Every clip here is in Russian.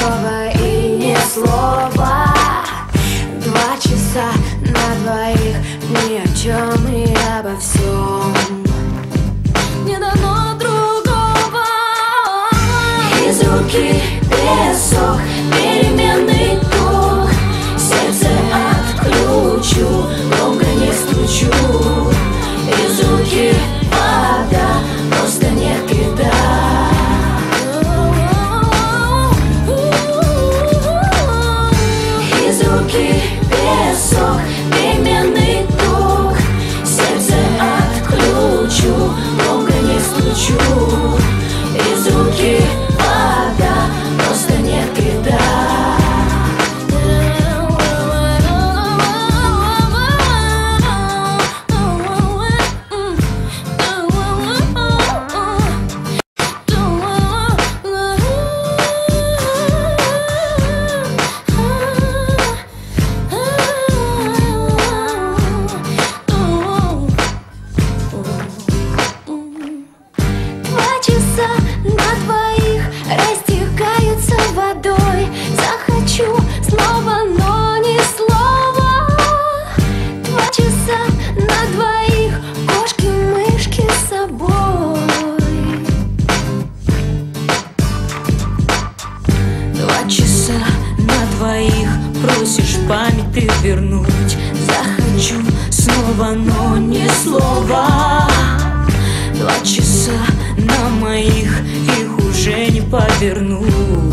cover просишь память вернуть Захочу снова, но не слова Два часа на моих их уже не повернуть.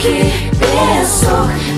Тонкий песок